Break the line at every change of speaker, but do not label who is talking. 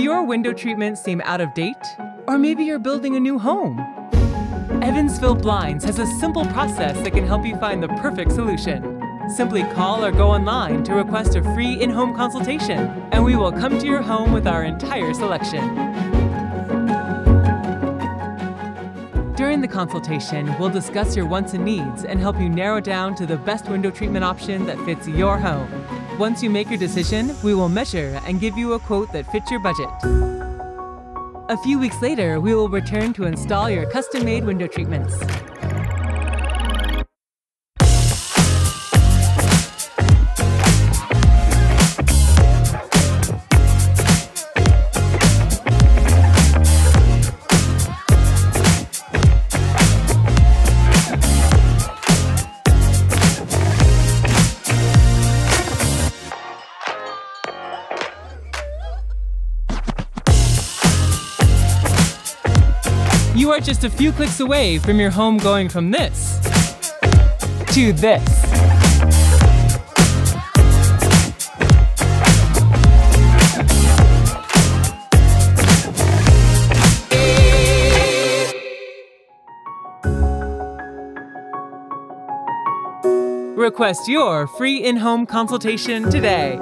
your window treatments seem out of date? Or maybe you're building a new home? Evansville Blinds has a simple process that can help you find the perfect solution. Simply call or go online to request a free in-home consultation, and we will come to your home with our entire selection. During the consultation, we'll discuss your wants and needs and help you narrow down to the best window treatment option that fits your home. Once you make your decision, we will measure and give you a quote that fits your budget. A few weeks later, we will return to install your custom-made window treatments. You are just a few clicks away from your home going from this to this. Request your free in-home consultation today.